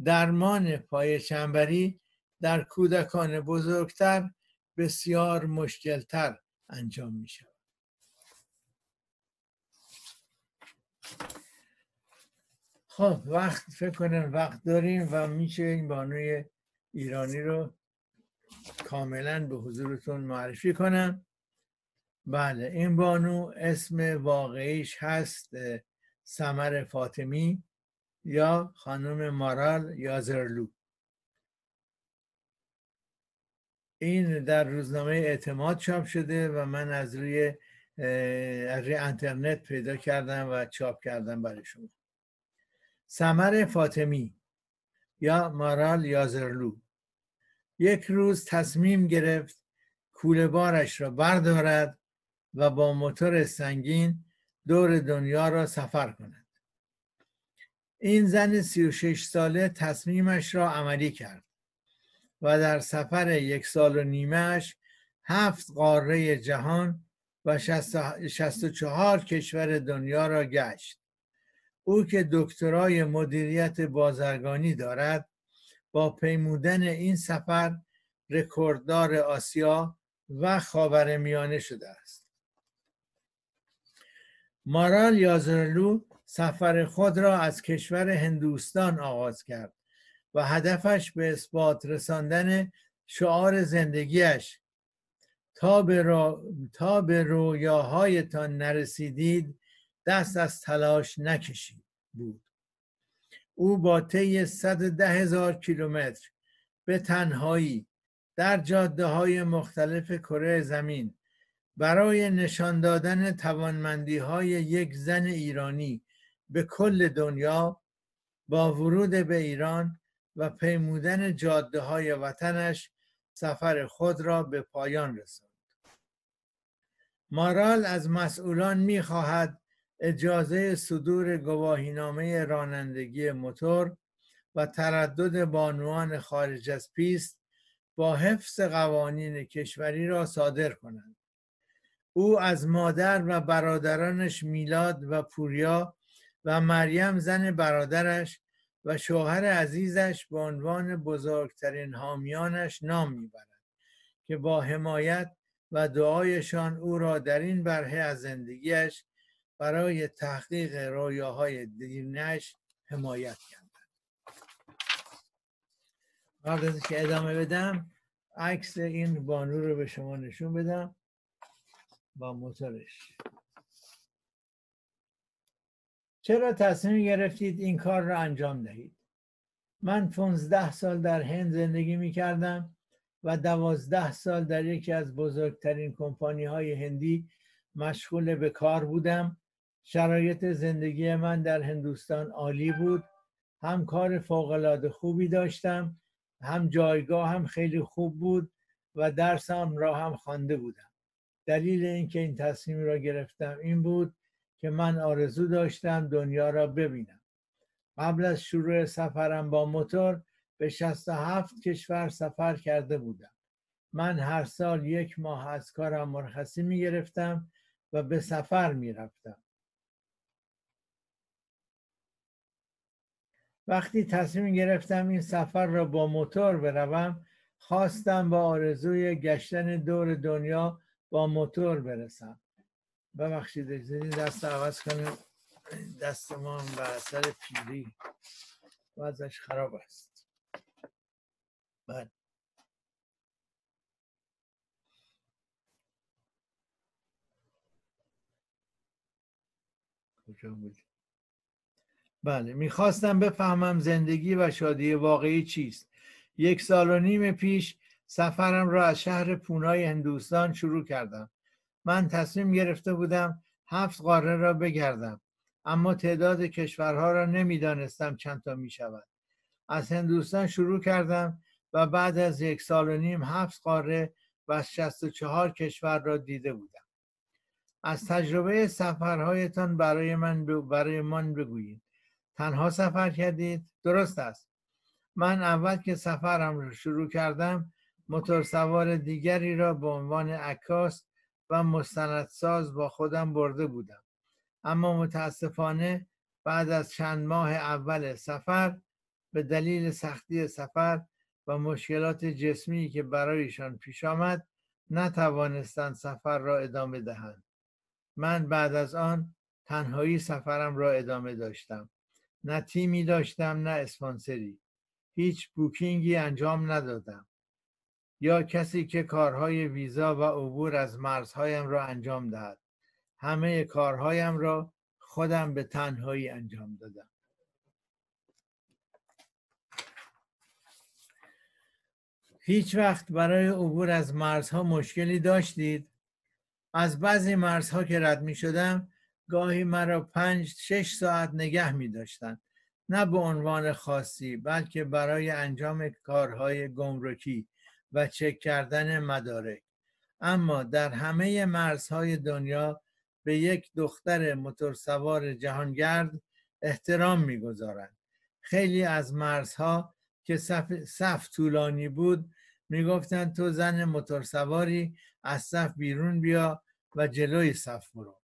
درمان پای چنبری در کودکان بزرگتر بسیار مشکلتر انجام می شود خب وقت فکر کنم وقت داریم و میشه این بانوی ایرانی رو کاملا به حضورتون معرفی کنم. بله این بانو اسم واقعیش هست سمر فاطمی یا خانم مارال یازرلو. این در روزنامه اعتماد چاپ شده و من از روی از روی انترنت پیدا کردم و چاپ کردم برای شما. سمر فاطمی یا مارال یازرلو. یک روز تصمیم گرفت کوله بارش را بردارد و با موتور سنگین دور دنیا را سفر کند. این زن 36 ساله تصمیمش را عملی کرد و در سفر یک سال و نیمهش هفت قاره جهان و 64 کشور دنیا را گشت. او که دکترای مدیریت بازرگانی دارد با پیمودن این سفر رکورددار آسیا و خاورمیانه شده است. مارال یازرلو سفر خود را از کشور هندوستان آغاز کرد و هدفش به اثبات رساندن شعار زندگیش تا به, رو... تا به رویاهایتان نرسیدید دست از تلاش نکشید بود او با طی ده هزار کیلومتر به تنهایی در جاده های مختلف کره زمین برای نشان دادن توانمندی های یک زن ایرانی به کل دنیا با ورود به ایران و پیمودن جاده های وطنش سفر خود را به پایان رساند. مارال از مسئولان می خواهد اجازه صدور گواهینامه رانندگی موتور و تردد بانوان خارج از پیست با حفظ قوانین کشوری را صادر کنند. او از مادر و برادرانش میلاد و پوریا و مریم زن برادرش و شوهر عزیزش به عنوان بزرگترین حامیانش نام می‌برد که با حمایت و دعایشان او را در این برهه از زندگیش برای تحقیق رویاهای دینش حمایت کردند. قبل از که ادامه بدم عکس این بانو رو به شما نشون بدم. با موتورش. چرا تصمیم گرفتید این کار را انجام دهید؟ من 15 سال در هند زندگی می کردم و دوازده سال در یکی از بزرگترین کمپانی های هندی مشغول به کار بودم. شرایط زندگی من در هندوستان عالی بود. هم کار فوقالعاده خوبی داشتم هم جایگاه هم خیلی خوب بود و درسم را هم خوانده بودم. دلیل اینکه این تصمیم را گرفتم این بود که من آرزو داشتم دنیا را ببینم. قبل از شروع سفرم با موتور به 67 کشور سفر کرده بودم. من هر سال یک ماه از کارم مرخصی می گرفتم و به سفر می رفتم وقتی تصمیم گرفتم این سفر را با موتور بروم خواستم با آرزوی گشتن دور دنیا با موتور برسم. ببخشید اجازه دست عوض کنیم. دستمان به اثر پیری. وضعش خراب است. بله. کجا بود؟ بله می‌خواستم بفهمم زندگی و شادی واقعی چیست. یک سال و نیم پیش سفرم را از شهر پونای هندوستان شروع کردم. من تصمیم گرفته بودم هفت قاره را بگردم اما تعداد کشورها را نمی‌دانستم چند تا می شود از هندوستان شروع کردم و بعد از یک سال و نیم هفت قاره و 64 کشور را دیده بودم. از تجربه سفرهایتان برای من برای من بگویید. تنها سفر کردید؟ درست است. من اول که سفرم رو شروع کردم موتور سوار دیگری را به عنوان عکاس و مستندساز با خودم برده بودم. اما متاسفانه بعد از چند ماه اول سفر به دلیل سختی سفر و مشکلات جسمی که برایشان پیش آمد نتوانستند سفر را ادامه دهند. من بعد از آن تنهایی سفرم را ادامه داشتم. نه تیمی داشتم نه اسپانسری. هیچ بوکینگی انجام ندادم. یا کسی که کارهای ویزا و عبور از مرزهایم را انجام دهد. همه کارهایم را خودم به تنهایی انجام دادم. هیچ وقت برای عبور از مرزها مشکلی داشتید؟ از بعضی مرزها که رد می شدم گاهی مرا پنج شش ساعت نگه می داشتن. نه به عنوان خاصی بلکه برای انجام کارهای گمرکی و چک کردن مدارک اما در همه مرزهای دنیا به یک دختر موتورسوار جهانگرد احترام می‌گذارند خیلی از مرزها که صف, صف طولانی بود می‌گفتند تو زن موتورسواری از صف بیرون بیا و جلوی صف برو.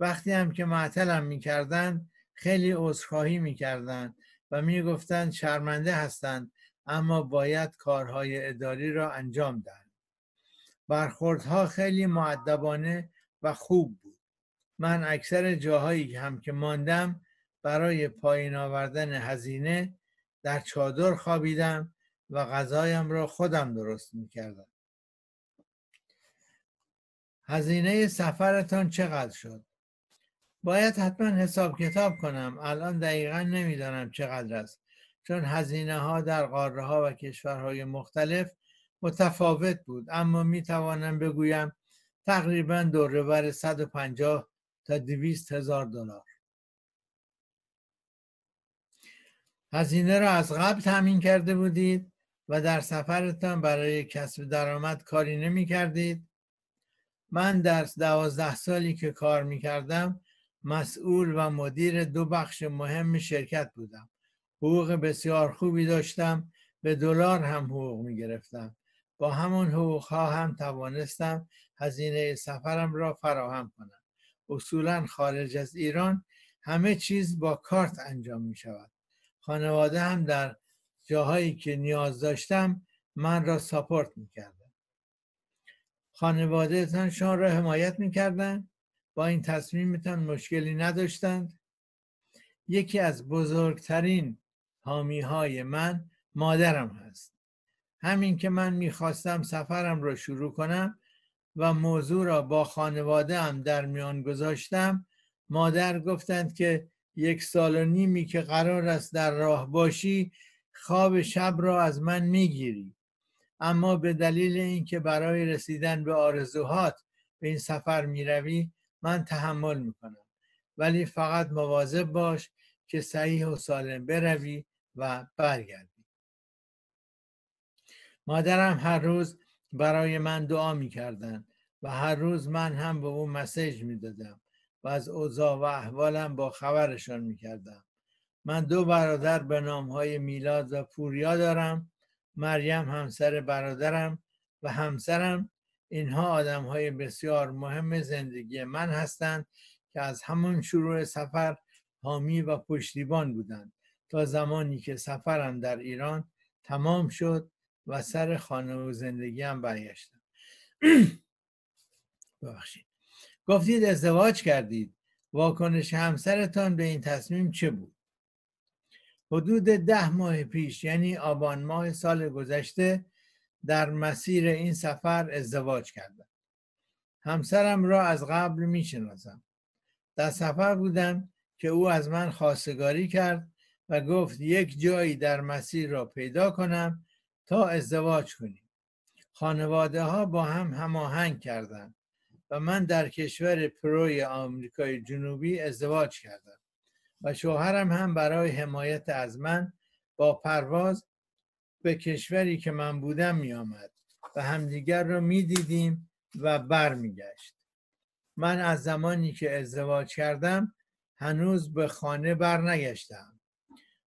وقتی هم که معطلم می‌کردند خیلی عذرخواهی می‌کردند و می‌گفتند شرمنده هستند اما باید کارهای اداری را انجام دهند. برخوردها خیلی معدبانه و خوب بود. من اکثر جاهایی هم که ماندم برای پایین آوردن هزینه در چادر خوابیدم و غذایم را خودم درست می‌کردم. هزینه سفرتان چقدر شد؟ باید حتما حساب کتاب کنم. الان دقیقا نمی‌دانم چقدر است. چون هزینه ها در قاره ها و کشورهای مختلف متفاوت بود. اما می توانم بگویم تقریبا دورور 150 تا 200 هزار دلار. هزینه را از قبل تامین کرده بودید؟ و در سفرتان برای کسب درآمد کاری نمی کردید من در دوازده سالی که کار می کردم مسئول و مدیر دو بخش مهم شرکت بودم. حقوق بسیار خوبی داشتم به دلار هم حقوق می گرفتم با همون حقوق ها هم توانستم هزینه سفرم را فراهم کنم. اصولا خارج از ایران همه چیز با کارت انجام می شود خانواده هم در جاهایی که نیاز داشتم من را ساپورت می کردن خانواده شان را حمایت می کردن با این تصمیمتان مشکلی نداشتند. یکی از بزرگترین حامی های من مادرم هست. همین که من می‌خواستم سفرم را شروع کنم و موضوع را با خانواده هم در میان گذاشتم مادر گفتند که یک سال و نیمی که قرار است در راه باشی خواب شب را از من می‌گیری. اما به دلیل اینکه برای رسیدن به آرزوهات به این سفر می‌روی من تحمل می‌کنم. ولی فقط مواظب باش که صحیح و سالم بروی و برگردی. مادرم هر روز برای من دعا می‌کردن و هر روز من هم به او مسیج می‌دادم و از اوضاع و احوالم با خبرشان می‌کردم. من دو برادر به نام های میلاد و پوریا دارم. مریم همسر برادرم و همسرم. اینها آدم های بسیار مهم زندگی من هستند که از همون شروع سفر حامی و پشتیبان بودند. تا زمانی که سفرم در ایران تمام شد و سر خانه و زندگی هم برگشتم. ببخشید. گفتید ازدواج کردید. واکنش همسرتان به این تصمیم چه بود؟ حدود ده ماه پیش یعنی آبان ماه سال گذشته در مسیر این سفر ازدواج کردم. همسرم را از قبل می‌شناسم. در سفر بودم که او از من خواستگاری کرد و گفت یک جایی در مسیر را پیدا کنم تا ازدواج کنیم. خانواده ها با هم هماهنگ کردند و من در کشور پروی آمریکای جنوبی ازدواج کردم. و شوهرم هم برای حمایت از من با پرواز به کشوری که من بودم می آمد و همدیگر را می دیدیم و برمیگشت. من از زمانی که ازدواج کردم هنوز به خانه برنگشتم.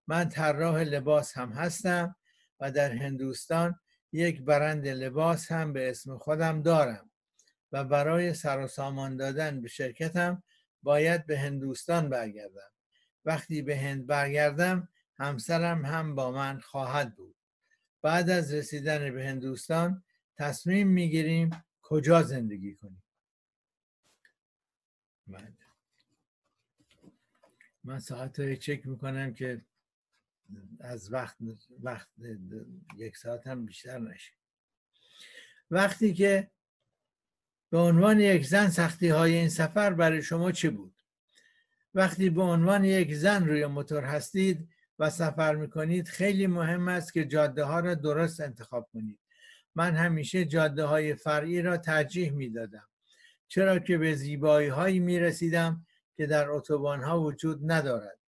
من طراح لباس هم هستم و در هندوستان یک برند لباس هم به اسم خودم دارم و برای سر و سامان دادن به شرکتم باید به هندوستان برگردم. وقتی به هند برگردم همسرم هم با من خواهد بود. بعد از رسیدن به هندوستان تصمیم می‌گیریم کجا زندگی کنیم. من, من ساعت چک می‌کنم که از وقت وقت یک ساعت هم بیشتر نشه. وقتی که به عنوان یک زن سختی های این سفر برای شما چه بود؟ وقتی به عنوان یک زن روی موتور هستید و سفر می‌کنید خیلی مهم است که جاده ها را درست انتخاب کنید. من همیشه جاده های فرعی را ترجیح می‌دادم. چرا که به زیبایی هایی می رسیدم که در اتوبان ها وجود ندارد.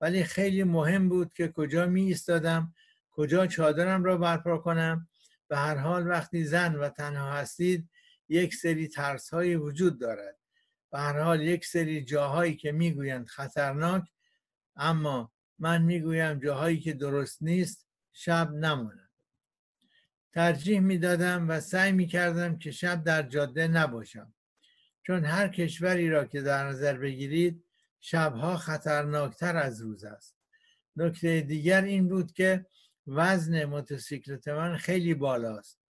ولی خیلی مهم بود که کجا می ایستادم کجا چادرم را برپا کنم. به هر حال وقتی زن و تنها هستید یک سری ترس های وجود دارد. به حال یک سری جاهایی که می‌گویند خطرناک اما من می‌گویم جاهایی که درست نیست شب نمانم. ترجیح می‌دادم و سعی می‌کردم که شب در جاده نباشم. چون هر کشوری را که در نظر بگیرید شبها خطرناکتر از روز است. نکته دیگر این بود که وزن موتورسیکلت من خیلی بالاست.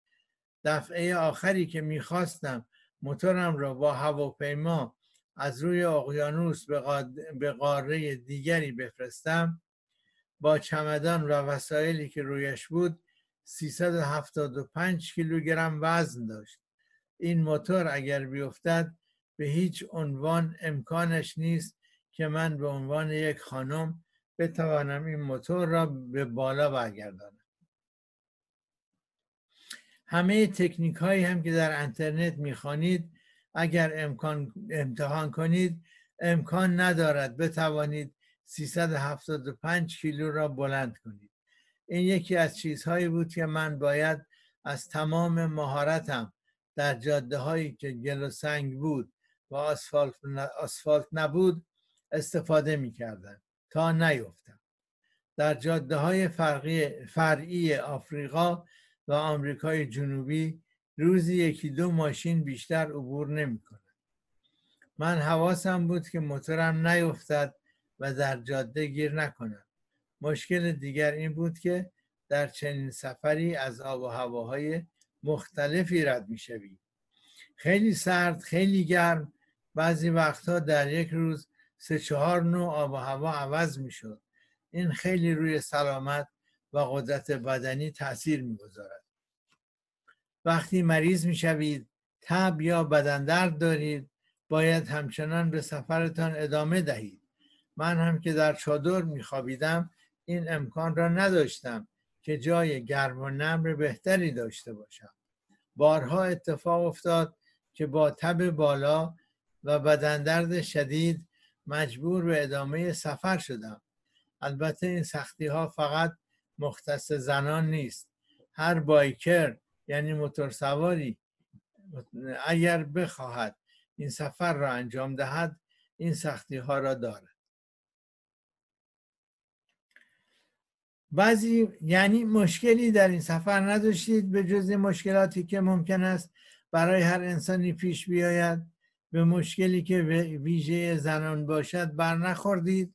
دفعه آخری که می‌خواستم موتورم را با هواپیما از روی اقیانوس به قاره دیگری بفرستم. با چمدان و وسایلی که رویش بود 375 کیلوگرم وزن داشت. این موتور اگر بیفتد به هیچ عنوان امکانش نیست که من به عنوان یک خانم بتوانم این موتور را به بالا برگردانم. همه تکنیک هایی هم که در انترنت می‌خوانید اگر امکان امتحان کنید امکان ندارد بتوانید 375 کیلو را بلند کنید. این یکی از چیزهایی بود که من باید از تمام مهارتم در جاده هایی که گل و سنگ بود و آسفالت, آسفالت نبود استفاده می کردن تا نیفتم. در جاده های فرعی آفریقا و آمریکای جنوبی روزی یکی دو ماشین بیشتر عبور نمی‌کنه من حواسم بود که موتورم نیفتد و در جاده گیر نکنم مشکل دیگر این بود که در چنین سفری از آب و هواهای مختلفی رد می‌شوی خیلی سرد خیلی گرم. بعضی وقتها در یک روز سه چهار نوع آب و هوا عوض می‌شد. این خیلی روی سلامت و قدرت بدنی تاثیر می‌گذارد. وقتی مریض می‌شوید تب یا بدن درد دارید باید همچنان به سفرتان ادامه دهید. من هم که در چادر میخوابیدم این امکان را نداشتم که جای گرم و نمر بهتری داشته باشم. بارها اتفاق افتاد که با تب بالا و بدن درد شدید مجبور به ادامه سفر شدم. البته این سختی ها فقط مختص زنان نیست. هر بایکر یعنی موتور سواری اگر بخواهد این سفر را انجام دهد این سختی ها را دارد. بعضی یعنی مشکلی در این سفر نداشتید به جز مشکلاتی که ممکن است برای هر انسانی پیش بیاید؟ به مشکلی که ویژه زنان باشد بر نخوردید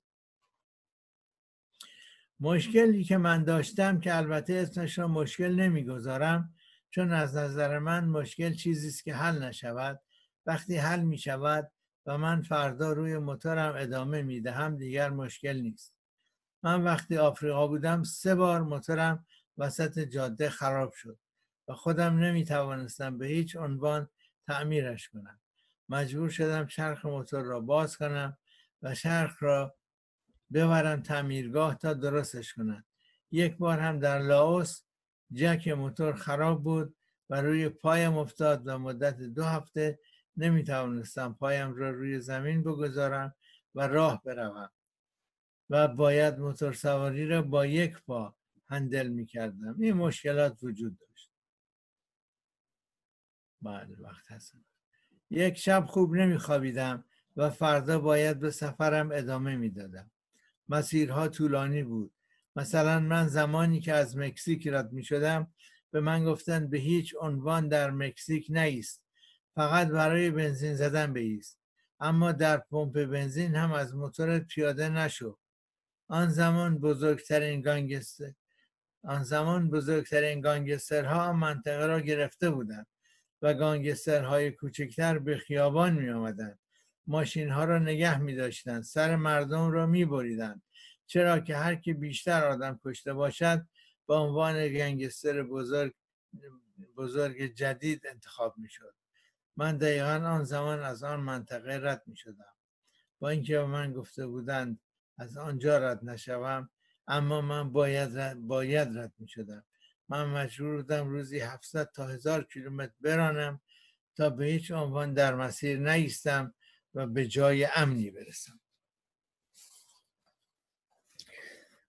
مشکلی که من داشتم که البته اسمش را مشکل نمی‌گذارم چون از نظر من مشکل چیزی است که حل نشود. وقتی حل می شود و من فردا روی موتورم ادامه می دهم دیگر مشکل نیست. من وقتی آفریقا بودم سه بار موتورم وسط جاده خراب شد و خودم نمی توانستم به هیچ عنوان تعمیرش کنم. مجبور شدم چرخ موتور را باز کنم و چرخ را ببرم تعمیرگاه تا درستش کنم یک بار هم در لاوس جک موتور خراب بود و روی پایم افتاد و مدت دو هفته نمی توانستم پایم را روی زمین بگذارم و راه بروم و باید موتور سواری را با یک پا هندل می کردم این مشکلات وجود داشت. بله وقت هستم یک شب خوب نمی خوابیدم و فردا باید به سفرم ادامه می دادم مسیرها طولانی بود. مثلا من زمانی که از مکزیک رد می شدم به من گفتن به هیچ عنوان در مکزیک نیست. فقط برای بنزین زدن بیست اما در پمپ بنزین هم از موتور پیاده نشو. آن زمان بزرگترین گانگستر آن زمان بزرگترین گانگسترها منطقه را گرفته بودند و گانگسترهای کوچکتر به خیابان می آمدند ماشین ها را نگه می داشتند سر مردم را می بریدند چرا که هر کی بیشتر آدم کشته باشد به عنوان گنگستر بزرگ بزرگ جدید انتخاب می شد من دقیقا آن زمان از آن منطقه رد می شدم با اینکه به من گفته بودند از آنجا رد نشوم اما من باید رد, باید رد می شدم من مجبور بودم روزی 700 تا 1000 کیلومتر برانم تا به هیچ عنوان در مسیر نیستم. و به جای امنی برسم.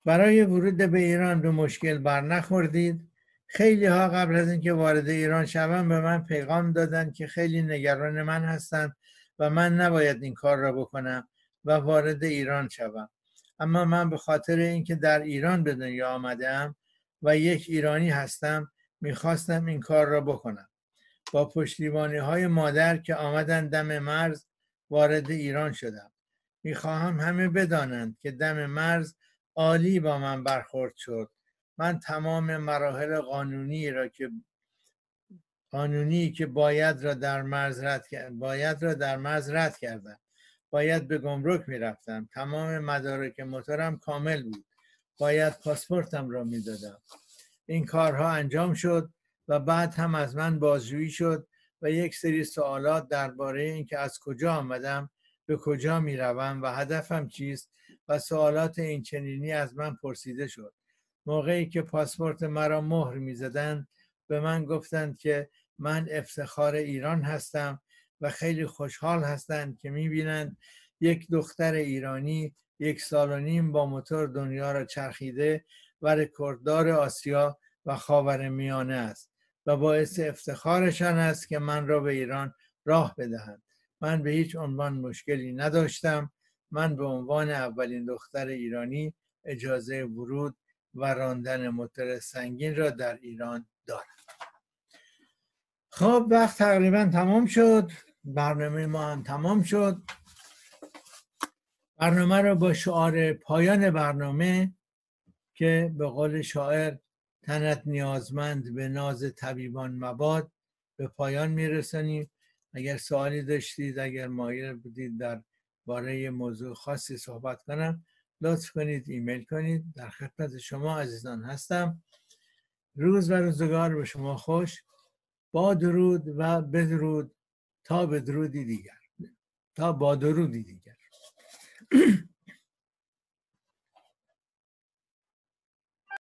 برای ورود به ایران به مشکل بر نخوردید. خیلی ها قبل از اینکه وارد ایران شوم به من پیغام دادند که خیلی نگران من هستند و من نباید این کار را بکنم و وارد ایران شوم. اما من به خاطر اینکه در ایران به دنیا آمدم و یک ایرانی هستم می‌خواستم این کار را بکنم. با پشتیبانی های مادر که آمدن دم مرز وارد ایران شدم. می‌خواهم همه بدانند که دم مرز عالی با من برخورد شد. من تمام مراحل قانونی را که قانونی که باید را در مرز رد باید را در مرز رد کردم. باید به گمرک می‌رفتم. تمام مدارک موتورم کامل بود. باید پاسپورتم را می‌دادم. این کارها انجام شد و بعد هم از من بازجویی شد و یک سری سوالات درباره اینکه از کجا آمدم به کجا می‌روم و هدفم چیست و سوالات این چنینی از من پرسیده شد. موقعی که پاسپورت مرا مهر می‌زدند به من گفتند که من افتخار ایران هستم و خیلی خوشحال هستند که می‌بینند یک دختر ایرانی یک سال و نیم با موتور دنیا را چرخیده و رکورددار آسیا و خاور میانه است. و باعث افتخارشان است که من را به ایران راه بدهند. من به هیچ عنوان مشکلی نداشتم. من به عنوان اولین دختر ایرانی اجازه ورود و راندن موتور سنگین را در ایران دارم. خب وقت تقریبا تمام شد. برنامه ما هم تمام شد. برنامه را با شعار پایان برنامه که به قول شاعر تنت نیازمند به ناز طبیبان مباد به پایان میرسانیم. اگر سوالی داشتید اگر مایل بودید در باره موضوع خاصی صحبت کنم لطف کنید ایمیل کنید. در خدمت شما عزیزان هستم. روز و روزگار به شما خوش. با درود و بدرود تا به درودی دیگر. تا با درودی دیگر.